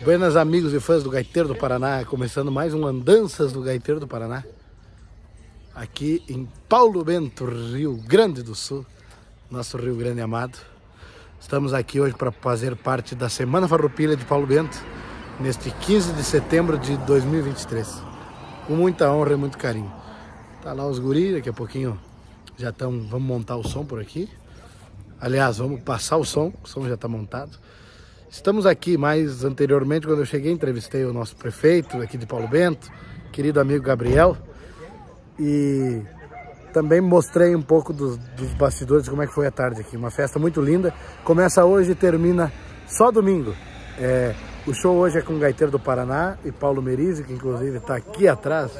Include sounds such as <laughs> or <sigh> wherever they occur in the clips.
Buenas amigos e fãs do Gaiteiro do Paraná, começando mais um Andanças do Gaiteiro do Paraná. Aqui em Paulo Bento, Rio Grande do Sul, nosso Rio Grande amado. Estamos aqui hoje para fazer parte da Semana Farroupilha de Paulo Bento, neste 15 de setembro de 2023. Com muita honra e muito carinho. Tá lá os guris, daqui a pouquinho já estão, vamos montar o som por aqui. Aliás, vamos passar o som, o som já está montado. Estamos aqui, mais anteriormente, quando eu cheguei, entrevistei o nosso prefeito aqui de Paulo Bento, querido amigo Gabriel, e também mostrei um pouco dos, dos bastidores, como é que foi a tarde aqui. Uma festa muito linda, começa hoje e termina só domingo. É, o show hoje é com o Gaiteiro do Paraná e Paulo Merizzi, que inclusive está aqui atrás.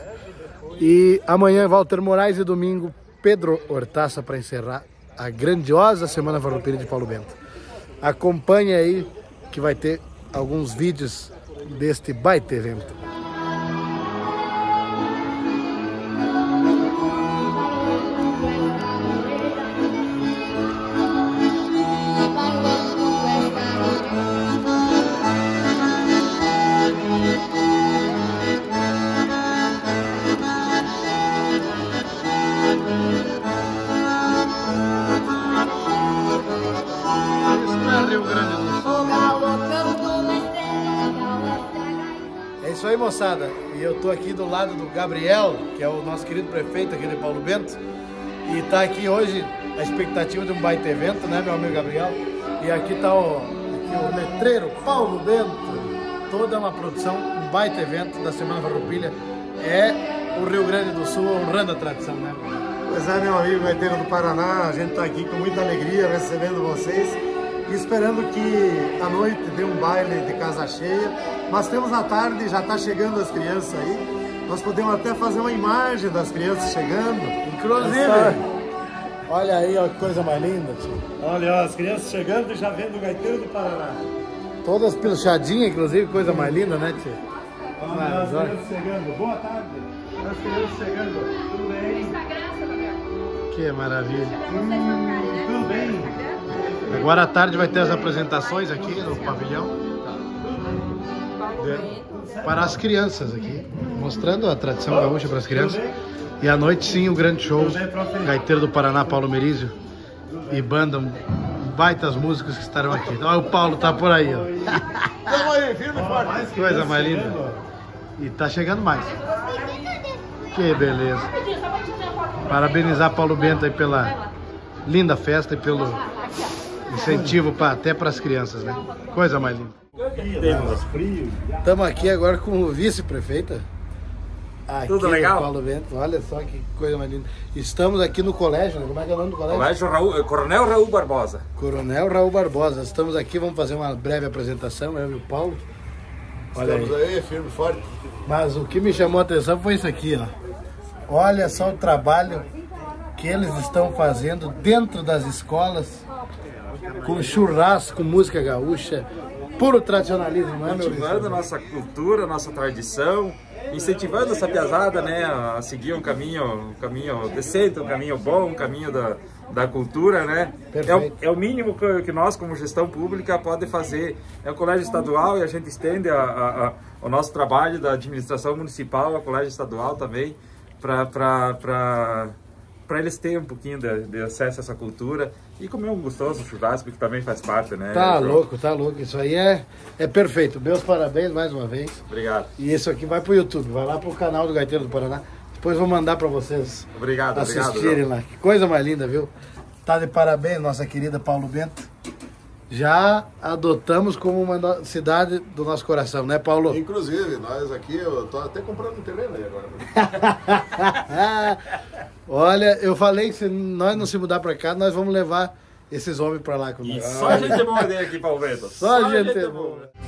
E amanhã Walter Moraes e domingo Pedro Hortaça para encerrar a grandiosa Semana Farroupilha de Paulo Bento. Acompanhe aí que vai ter alguns vídeos deste baita evento. Aí, moçada. E eu tô aqui do lado do Gabriel, que é o nosso querido prefeito aqui de Paulo Bento. E tá aqui hoje a expectativa de um baita evento, né, meu amigo Gabriel? E aqui tá o, aqui o letreiro Paulo Bento. Toda uma produção, um baita evento da Semana Farroupilha. É o Rio Grande do Sul honrando a tradição, né? Pois é, meu amigo gaiteiro do Paraná, a gente tá aqui com muita alegria recebendo vocês esperando que à noite dê um baile de casa cheia. Mas temos na tarde, já está chegando as crianças aí. Nós podemos até fazer uma imagem das crianças chegando. Inclusive, olha aí ó, que coisa mais linda. Tio. Olha, ó, as crianças chegando e já vendo o gaiteiro do Paraná. Todas pilchadinhas, inclusive, coisa mais linda, né, tio? Olha, Mas, as olha. crianças chegando. Boa tarde. As crianças chegando. Tudo bem? Que maravilha. Hum, tudo bem? Agora à tarde vai ter as apresentações aqui no pavilhão para as crianças aqui, mostrando a tradição gaúcha para as crianças. E à noite sim o grande show, Gaiteiro do Paraná, Paulo Merizio e banda, baitas músicos que estarão aqui. Olha o Paulo tá por aí, ó. aí, firme forte. Coisa mais linda. E tá chegando mais. Que beleza. Parabenizar Paulo Bento aí pela linda festa e pelo incentivo pra, até para as crianças, né? Coisa mais linda. Estamos aqui agora com o vice-prefeita. Tudo legal? Paulo Bento. Olha só que coisa mais linda. Estamos aqui no colégio, né? Como é que é o nome do colégio? Colégio Raul, eh, Coronel Raul Barbosa. Coronel Raul Barbosa. Estamos aqui, vamos fazer uma breve apresentação, eu e o Paulo. Olha Estamos aí. aí, firme forte. Mas o que me chamou a atenção foi isso aqui, ó. Olha só o trabalho que eles estão fazendo dentro das escolas com churrasco, música gaúcha, puro tradicionalismo, não é, meu Incentivando a nossa cultura, nossa tradição, incentivando essa piazada, né, a seguir um caminho, um caminho decente, um caminho bom, um caminho da, da cultura, né? É o, é o, mínimo que, que, nós, como gestão pública, pode fazer. É o colégio estadual e a gente estende a, a, a, o nosso trabalho da administração municipal ao colégio estadual também, para para eles terem um pouquinho de, de, acesso a essa cultura e comer um gostoso churrasco que também faz parte, né? Tá louco, tá louco. Isso aí é, é perfeito. Meus parabéns mais uma vez. Obrigado. E isso aqui vai pro YouTube, vai lá pro canal do Gaiteiro do Paraná. Depois vou mandar para vocês obrigado, assistirem obrigado, lá. Que coisa mais linda, viu? Tá de parabéns, nossa querida Paulo Bento já adotamos como uma cidade do nosso coração, né, Paulo? Inclusive, nós aqui, eu tô até comprando um terreno aí agora. <laughs> Olha, eu falei que se nós não se mudar para cá, nós vamos levar esses homens para lá com nós. só a gente boa aqui, Paulo Bento. Só, só gente, gente boa. Gabriel,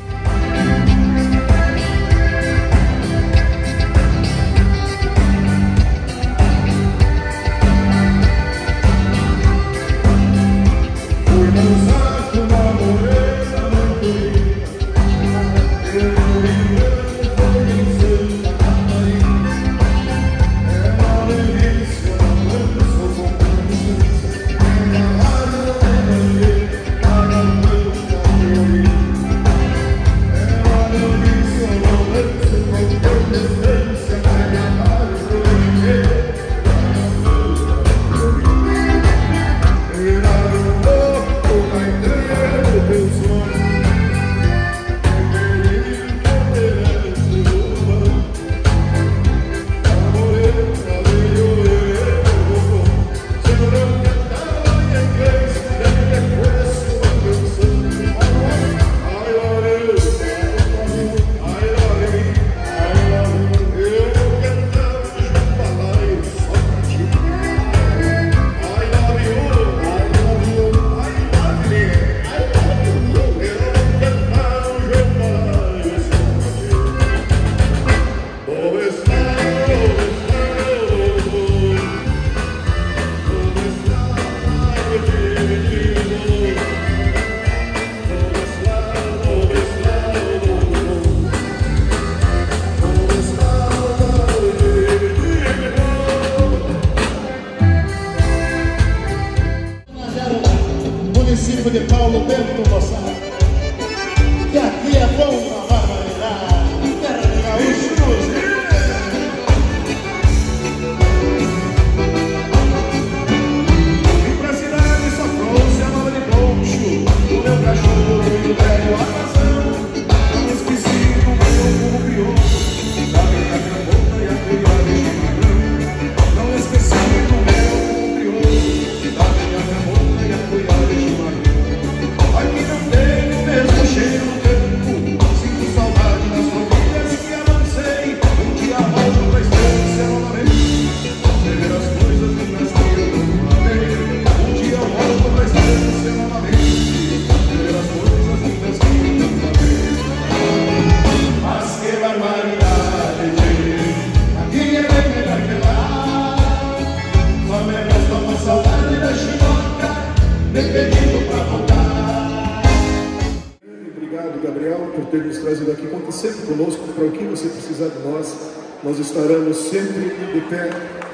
ter nos trazido aqui. Conte sempre conosco, para o que você precisar de nós, nós estaremos sempre de pé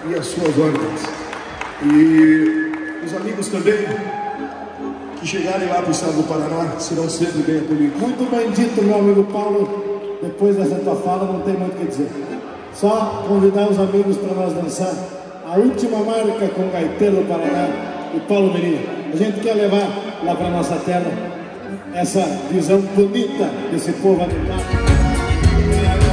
e às suas ordens. E os amigos também que chegarem lá para o estado do Paraná serão sempre bem acolhidos. Muito bem dito, meu amigo Paulo. Depois dessa tua fala, não tem muito o que dizer. Só convidar os amigos para nós dançar a última marca com o Gaiteiro do Paraná e Paulo Merino. A gente quer levar lá para nossa terra essa visão bonita desse povo animado.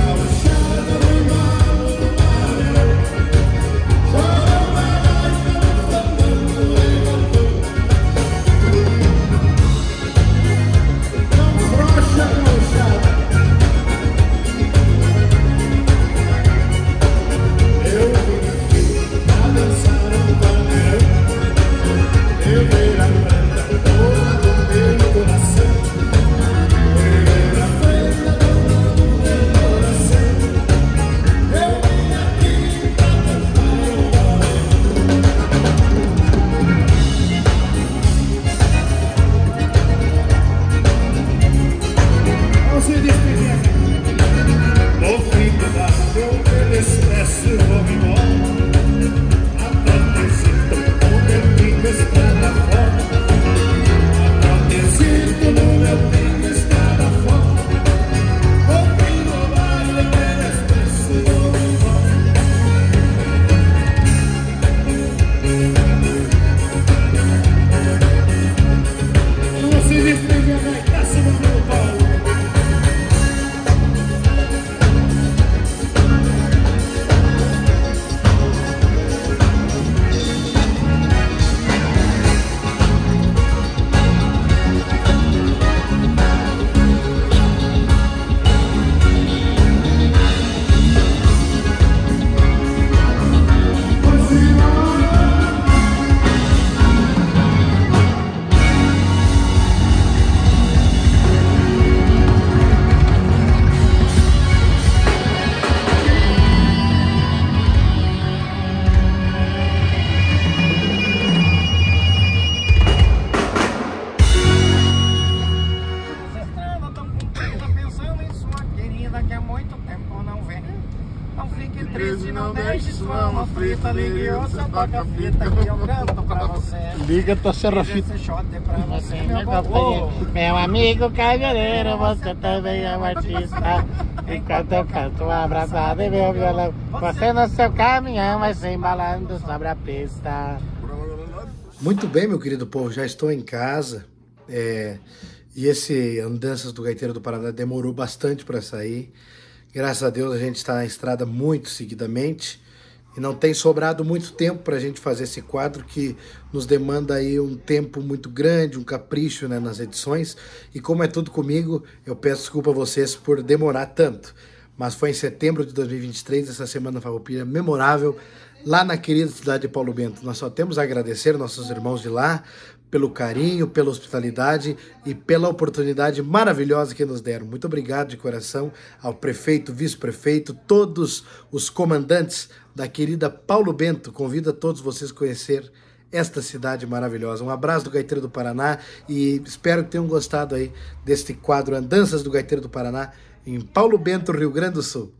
Ligue que eu canto pra você. Liga tua serra fita. pra você, meu, meu amigo caminhoneiro, você também é um artista. Enquanto eu canto abraçado em meu violão, você no seu caminhão vai se embalando sobre a pista. Muito bem, meu querido povo, já estou em casa. É, e esse Andanças do Gaiteiro do Paraná demorou bastante para sair. Graças a Deus a gente está na estrada muito seguidamente e não tem sobrado muito tempo para a gente fazer esse quadro que nos demanda aí um tempo muito grande, um capricho né, nas edições. E como é tudo comigo, eu peço desculpa a vocês por demorar tanto. Mas foi em setembro de 2023, essa semana farroupilha memorável, lá na querida cidade de Paulo Bento. Nós só temos a agradecer nossos irmãos de lá pelo carinho, pela hospitalidade e pela oportunidade maravilhosa que nos deram. Muito obrigado de coração ao prefeito, vice-prefeito, todos os comandantes da querida Paulo Bento. Convido a todos vocês a conhecer esta cidade maravilhosa. Um abraço do Gaiteiro do Paraná e espero que tenham gostado aí deste quadro Andanças do Gaiteiro do Paraná em Paulo Bento, Rio Grande do Sul.